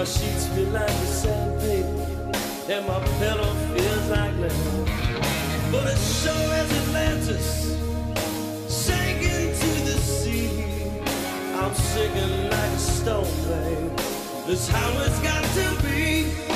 my sheets feel like the sandpaper, and my pillow feels like lead. But as sure as Atlantis sank into the sea. I'm sinking like a stone, babe. That's how it's got to be.